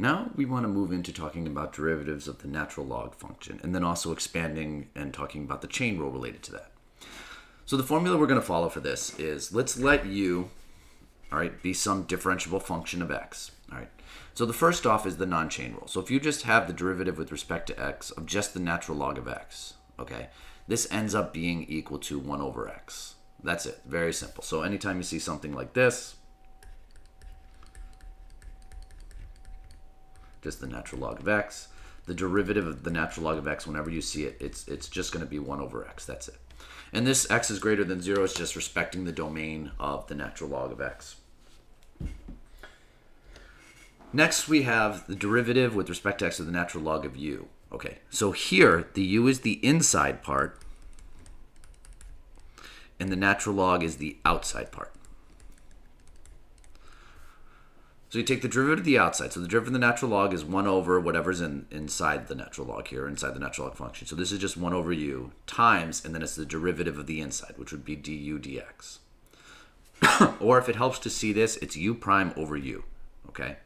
Now we want to move into talking about derivatives of the natural log function and then also expanding and talking about the chain rule related to that. So the formula we're going to follow for this is let's let u, all right, be some differentiable function of x. All right. So the first off is the non-chain rule. So if you just have the derivative with respect to x of just the natural log of x, okay, this ends up being equal to 1 over x. That's it. Very simple. So anytime you see something like this, just the natural log of x. The derivative of the natural log of x, whenever you see it, it's, it's just going to be 1 over x. That's it. And this x is greater than 0 is just respecting the domain of the natural log of x. Next, we have the derivative with respect to x of the natural log of u. Okay, so here, the u is the inside part, and the natural log is the outside part. So you take the derivative of the outside. So the derivative of the natural log is 1 over whatever's in, inside the natural log here, inside the natural log function. So this is just 1 over u times, and then it's the derivative of the inside, which would be du dx. or if it helps to see this, it's u prime over u, okay?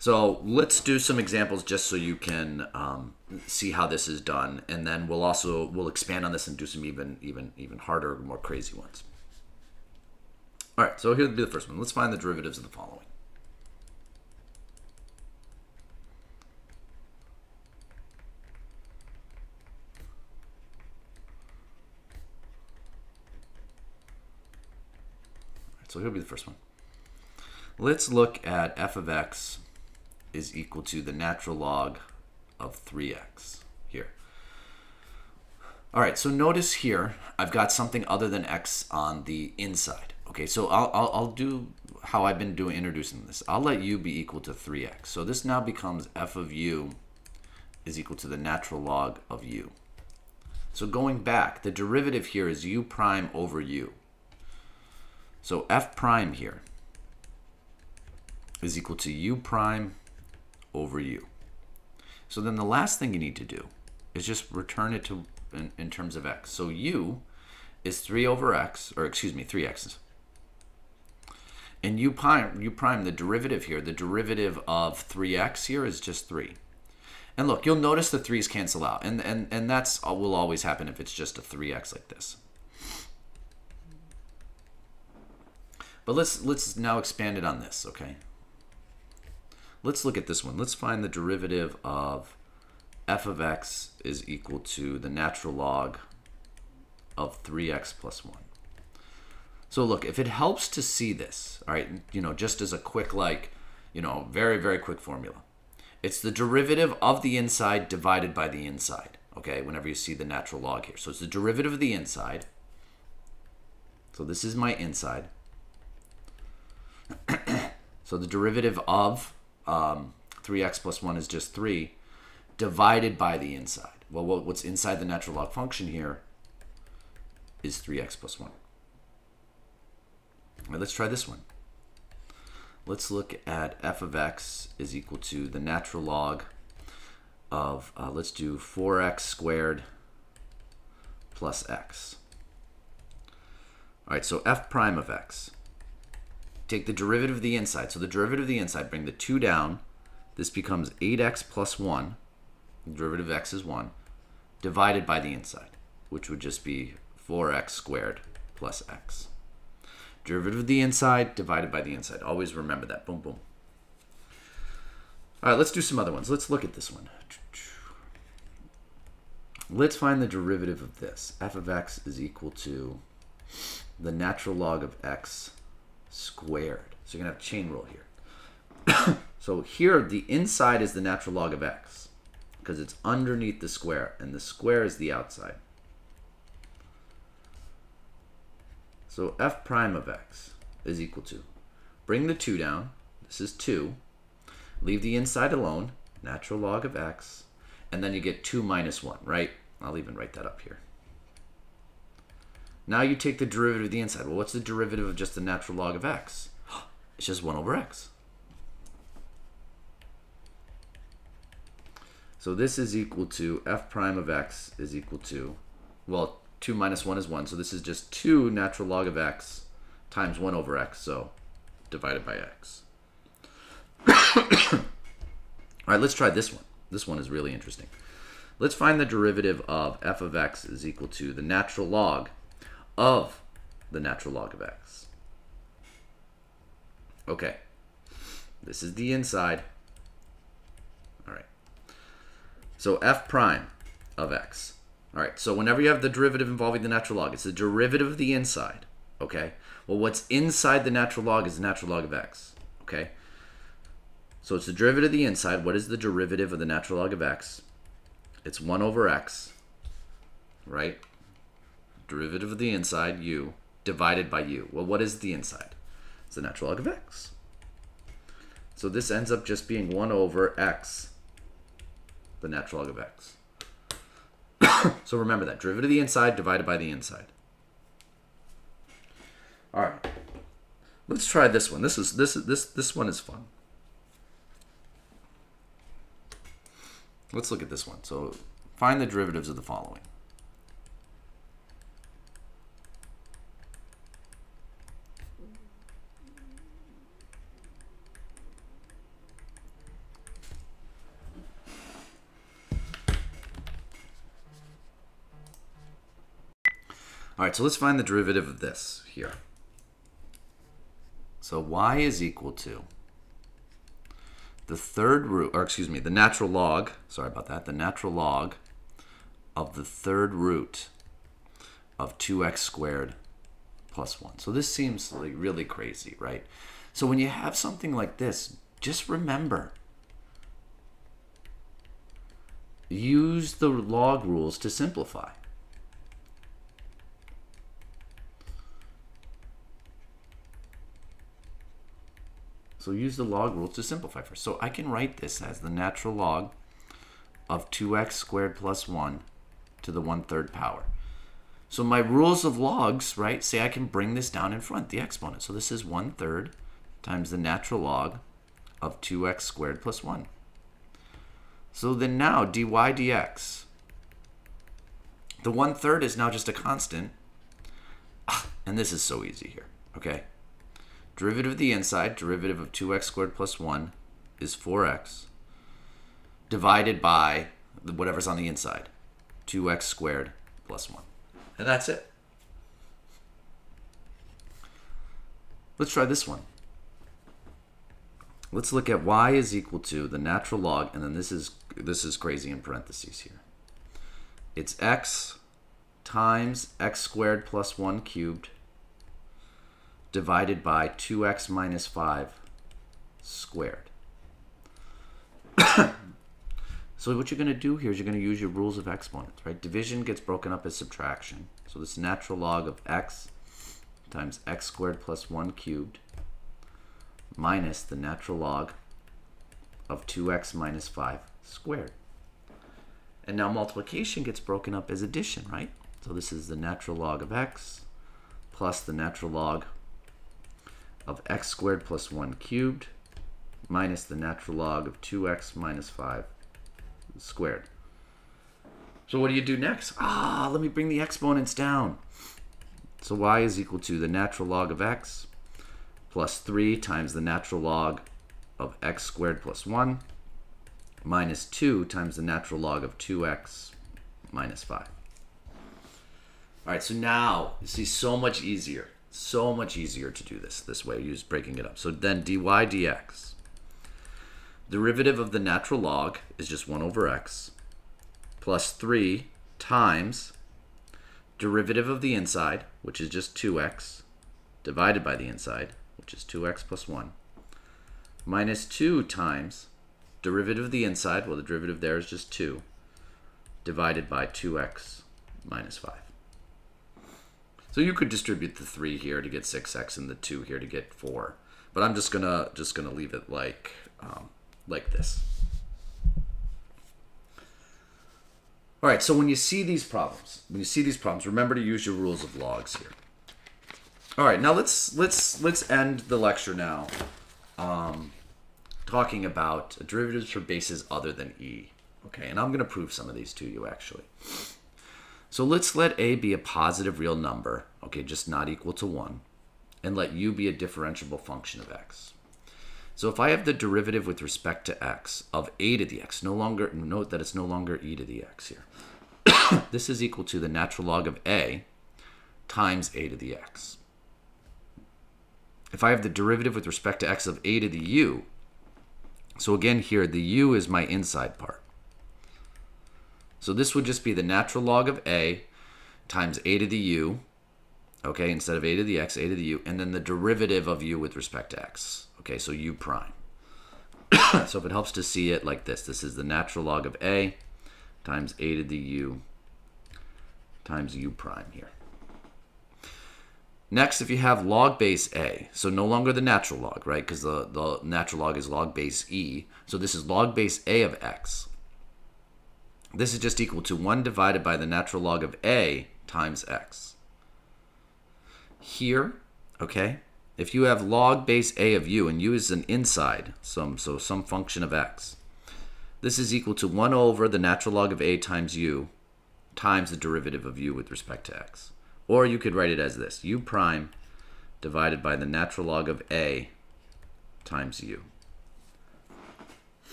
So let's do some examples just so you can um, see how this is done, and then we'll also we'll expand on this and do some even even even harder, more crazy ones. All right, so here'll be the first one. Let's find the derivatives of the following. So here'll be the first one. Let's look at f of x is equal to the natural log of 3x here. All right, so notice here, I've got something other than x on the inside. Okay, so I'll, I'll, I'll do how I've been doing introducing this. I'll let u be equal to 3x. So this now becomes f of u is equal to the natural log of u. So going back, the derivative here is u prime over u. So f prime here is equal to u prime over u. So then the last thing you need to do is just return it to in, in terms of x. So u is 3 over x, or excuse me, 3x. And u prime, u prime, the derivative here, the derivative of 3x here is just 3. And look, you'll notice the 3's cancel out. And, and, and that's uh, will always happen if it's just a 3x like this. But let's let's now expand it on this, okay? Let's look at this one. Let's find the derivative of f of x is equal to the natural log of 3x plus 1. So look, if it helps to see this, all right, you know, just as a quick, like, you know, very, very quick formula. It's the derivative of the inside divided by the inside, okay, whenever you see the natural log here. So it's the derivative of the inside. So this is my inside. So the derivative of um, 3x plus 1 is just 3, divided by the inside. Well, what's inside the natural log function here is 3x plus 1. All right, let's try this one. Let's look at f of x is equal to the natural log of, uh, let's do 4x squared plus x. All right, so f prime of x take the derivative of the inside. So the derivative of the inside, bring the 2 down. This becomes 8x plus 1. The derivative of x is 1. Divided by the inside, which would just be 4x squared plus x. Derivative of the inside divided by the inside. Always remember that. Boom, boom. All right, let's do some other ones. Let's look at this one. Let's find the derivative of this. f of x is equal to the natural log of x squared. So you're going to have chain rule here. so here, the inside is the natural log of x because it's underneath the square, and the square is the outside. So f prime of x is equal to, bring the 2 down, this is 2, leave the inside alone, natural log of x, and then you get 2 minus 1, right? I'll even write that up here. Now you take the derivative of the inside. Well, what's the derivative of just the natural log of x? It's just 1 over x. So this is equal to f prime of x is equal to, well, 2 minus 1 is 1. So this is just 2 natural log of x times 1 over x. So divided by x. All right, let's try this one. This one is really interesting. Let's find the derivative of f of x is equal to the natural log of the natural log of x. Okay, this is the inside. All right, so f prime of x. All right, so whenever you have the derivative involving the natural log, it's the derivative of the inside, okay? Well, what's inside the natural log is the natural log of x, okay? So it's the derivative of the inside. What is the derivative of the natural log of x? It's 1 over x, right? Derivative of the inside, u, divided by u. Well, what is the inside? It's the natural log of x. So this ends up just being 1 over x, the natural log of x. so remember that. Derivative of the inside divided by the inside. All right. Let's try this one. This is this is this this one is fun. Let's look at this one. So find the derivatives of the following. All right, so let's find the derivative of this here. So y is equal to the third root, or excuse me, the natural log, sorry about that, the natural log of the third root of 2x squared plus 1. So this seems like really crazy, right? So when you have something like this, just remember, use the log rules to simplify. So use the log rules to simplify first. So I can write this as the natural log of 2x squared plus 1 to the 1 third power. So my rules of logs, right, say I can bring this down in front, the exponent. So this is 1 third times the natural log of 2x squared plus 1. So then now dy dx, the 1 third is now just a constant. Ah, and this is so easy here, okay? Derivative of the inside, derivative of 2x squared plus 1 is 4x divided by whatever's on the inside, 2x squared plus 1. And that's it. Let's try this one. Let's look at y is equal to the natural log, and then this is this is crazy in parentheses here. It's x times x squared plus 1 cubed divided by 2x minus 5 squared. so what you're going to do here is you're going to use your rules of exponents, right? Division gets broken up as subtraction. So this natural log of x times x squared plus 1 cubed minus the natural log of 2x minus 5 squared. And now multiplication gets broken up as addition, right? So this is the natural log of x plus the natural log of x squared plus 1 cubed minus the natural log of 2x minus 5 squared. So what do you do next? Ah, let me bring the exponents down. So y is equal to the natural log of x plus 3 times the natural log of x squared plus 1 minus 2 times the natural log of 2x minus 5. All right, so now you see so much easier. So much easier to do this this way, use breaking it up. So then dy dx. Derivative of the natural log is just 1 over x plus 3 times derivative of the inside, which is just 2x, divided by the inside, which is 2x plus 1, minus 2 times derivative of the inside, well, the derivative there is just 2, divided by 2x minus 5. So you could distribute the 3 here to get 6x and the 2 here to get 4. But I'm just gonna just gonna leave it like um, like this. All right, so when you see these problems, when you see these problems, remember to use your rules of logs here. All right, now let's let's let's end the lecture now, um, talking about derivatives for bases other than e. Okay, and I'm going to prove some of these to you actually. So let's let a be a positive real number, okay, just not equal to 1, and let u be a differentiable function of x. So if I have the derivative with respect to x of a to the x, no longer note that it's no longer e to the x here. this is equal to the natural log of a times a to the x. If I have the derivative with respect to x of a to the u, so again here, the u is my inside part. So this would just be the natural log of a times a to the u, okay, instead of a to the x, a to the u, and then the derivative of u with respect to x, okay, so u prime. so if it helps to see it like this, this is the natural log of a times a to the u times u prime here. Next, if you have log base a, so no longer the natural log, right? Because the, the natural log is log base e. So this is log base a of x. This is just equal to 1 divided by the natural log of a times x. Here, okay, if you have log base a of u, and u is an inside, some, so some function of x, this is equal to 1 over the natural log of a times u times the derivative of u with respect to x. Or you could write it as this, u prime divided by the natural log of a times u.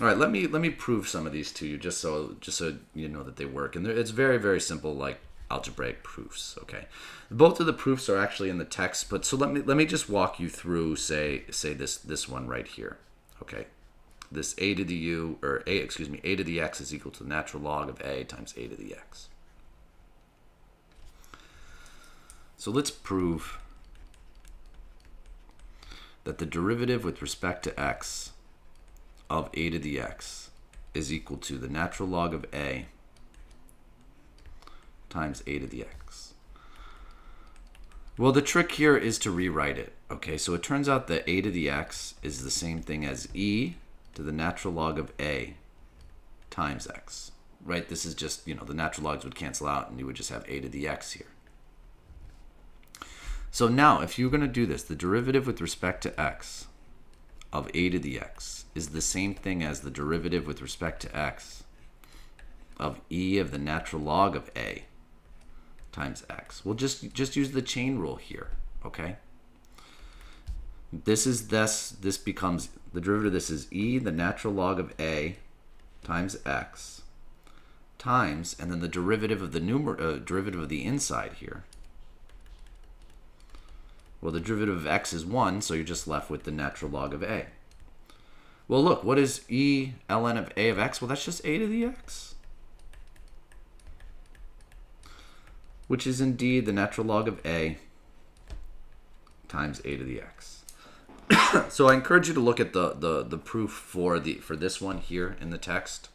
All right, let me let me prove some of these to you, just so just so you know that they work. And it's very very simple, like algebraic proofs. Okay, both of the proofs are actually in the text, but so let me let me just walk you through, say say this this one right here. Okay, this a to the u or a excuse me a to the x is equal to the natural log of a times a to the x. So let's prove that the derivative with respect to x of a to the x is equal to the natural log of a times a to the x. Well, the trick here is to rewrite it. Okay, so it turns out that a to the x is the same thing as e to the natural log of a times x. Right? This is just, you know, the natural logs would cancel out and you would just have a to the x here. So now, if you're going to do this, the derivative with respect to x of a to the x is the same thing as the derivative with respect to x of e of the natural log of a times x. We'll just just use the chain rule here, okay? This is this this becomes the derivative of this is e the natural log of a times x times and then the derivative of the numer uh, derivative of the inside here well, the derivative of x is 1, so you're just left with the natural log of a. Well, look, what is e ln of a of x? Well, that's just a to the x. Which is indeed the natural log of a times a to the x. so I encourage you to look at the, the, the proof for, the, for this one here in the text.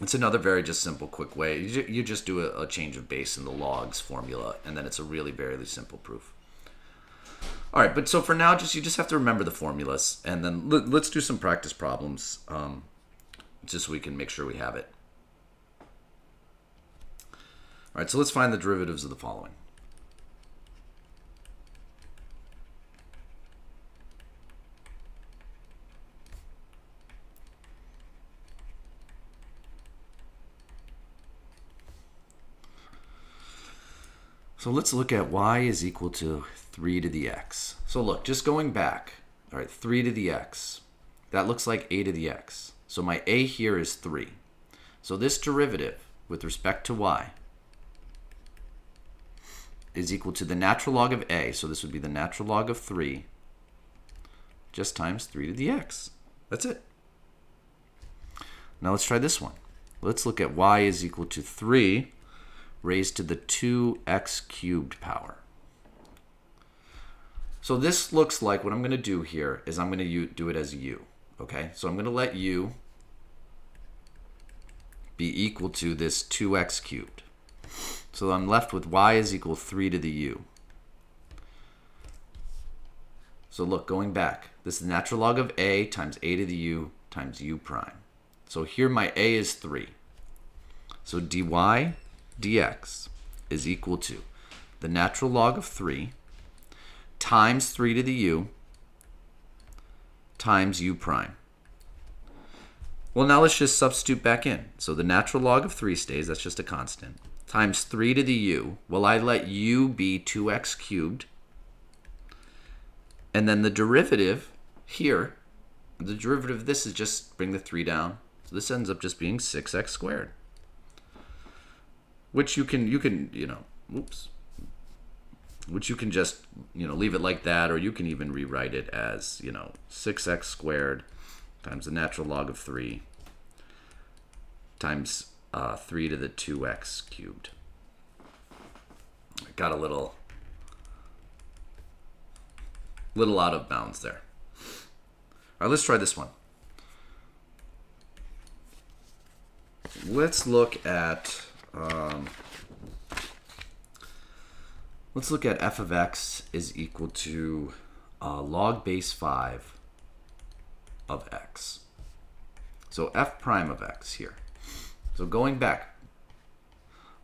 It's another very just simple, quick way. You, you just do a, a, change of base in the logs formula, and then it's a really very simple proof. All right, but so for now, just you just have to remember the formulas, and then let, us do some practice problems, um, just so we can make sure we have it. All right, so let's find the derivatives of the following. So let's look at y is equal to 3 to the x. So look, just going back, all right, 3 to the x. That looks like a to the x. So my a here is 3. So this derivative with respect to y is equal to the natural log of a. So this would be the natural log of 3 just times 3 to the x. That's it. Now let's try this one. Let's look at y is equal to 3 raised to the 2x cubed power. So this looks like what I'm going to do here is I'm going to do it as u. Okay, so I'm going to let u be equal to this 2x cubed. So I'm left with y is equal 3 to the u. So look, going back, this is natural log of a times a to the u times u prime. So here my a is 3. So dy dx is equal to the natural log of 3 times 3 to the u times u prime. Well, now let's just substitute back in. So the natural log of 3 stays, that's just a constant, times 3 to the u. Well, I let u be 2x cubed And then the derivative here, the derivative of this is just bring the 3 down. So this ends up just being 6x squared. Which you can, you can, you know, oops. Which you can just, you know, leave it like that, or you can even rewrite it as, you know, 6x squared times the natural log of 3 times uh, 3 to the 2x cubed. Got a little little out of bounds there. All right, let's try this one. Let's look at um, let's look at f of x is equal to uh, log base 5 of x. So f prime of x here. So going back,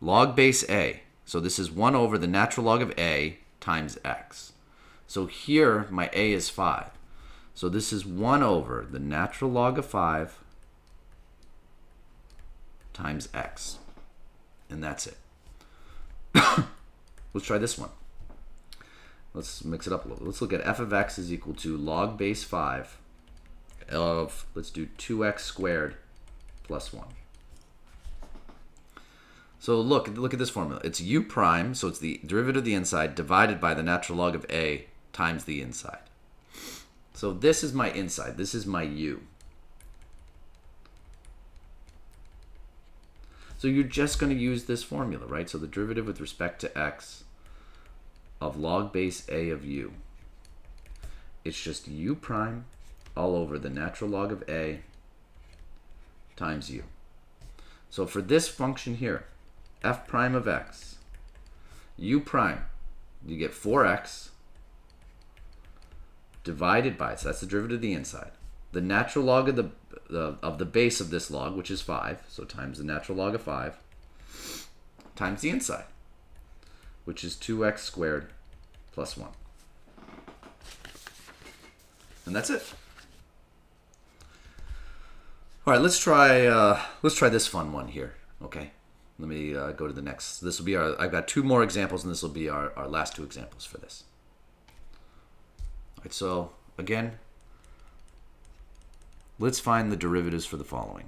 log base a. So this is 1 over the natural log of a times x. So here my a is 5. So this is 1 over the natural log of 5 times x. And that's it. Let's try this one. Let's mix it up a little. Let's look at f of x is equal to log base 5 of, let's do 2x squared plus 1. So look, look at this formula. It's u prime, so it's the derivative of the inside divided by the natural log of a times the inside. So this is my inside. This is my u. So you're just going to use this formula, right? So the derivative with respect to x of log base a of u. It's just u prime all over the natural log of a times u. So for this function here, f prime of x, u prime, you get 4x divided by, so that's the derivative of the inside, the natural log of the, the, of the base of this log, which is 5, so times the natural log of 5, times the inside, which is 2x squared plus 1. And that's it. All right, let's try uh, let's try this fun one here. Okay, let me uh, go to the next. This will be our. I've got two more examples, and this will be our, our last two examples for this. All right, so again, let's find the derivatives for the following.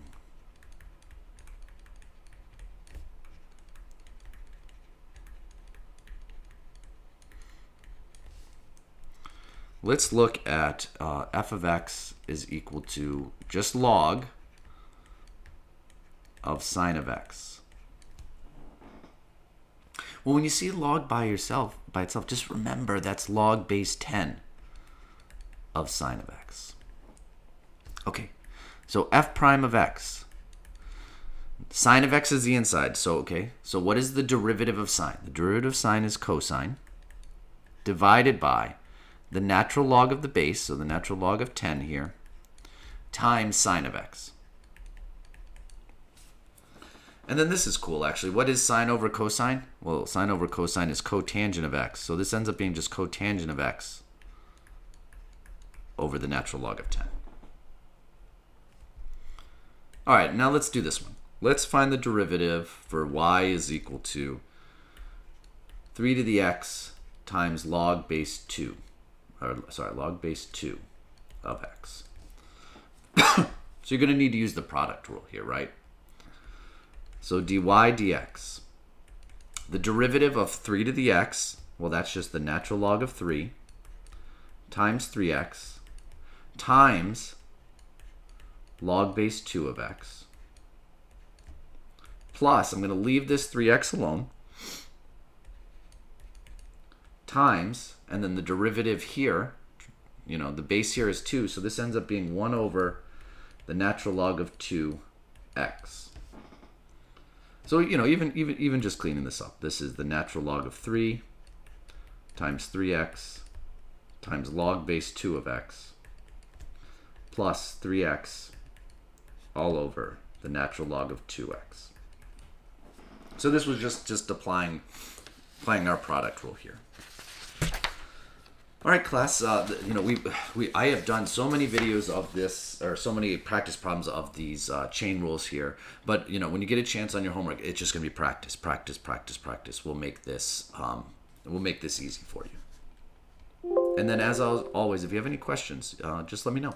Let's look at uh, f of x is equal to just log of sine of x. Well, when you see log by yourself, by itself, just remember that's log base 10 of sine of x. Okay, so f prime of x. Sine of x is the inside, so okay. So what is the derivative of sine? The derivative of sine is cosine divided by the natural log of the base, so the natural log of 10 here, times sine of x. And then this is cool, actually. What is sine over cosine? Well, sine over cosine is cotangent of x. So this ends up being just cotangent of x over the natural log of 10. All right, now let's do this one. Let's find the derivative for y is equal to 3 to the x times log base 2. Or, sorry, log base 2 of x. so you're going to need to use the product rule here, right? So dy dx. The derivative of 3 to the x, well, that's just the natural log of 3 times 3x times log base 2 of x plus, I'm going to leave this 3x alone, times, and then the derivative here, you know, the base here is 2, so this ends up being 1 over the natural log of 2x. So, you know, even, even, even just cleaning this up, this is the natural log of 3 times 3x times log base 2 of x plus 3x all over the natural log of 2x. So this was just, just applying, applying our product rule here. All right, class. Uh, you know, we we I have done so many videos of this, or so many practice problems of these uh, chain rules here. But you know, when you get a chance on your homework, it's just gonna be practice, practice, practice, practice. We'll make this um, we'll make this easy for you. and then as always, if you have any questions, uh, just let me know.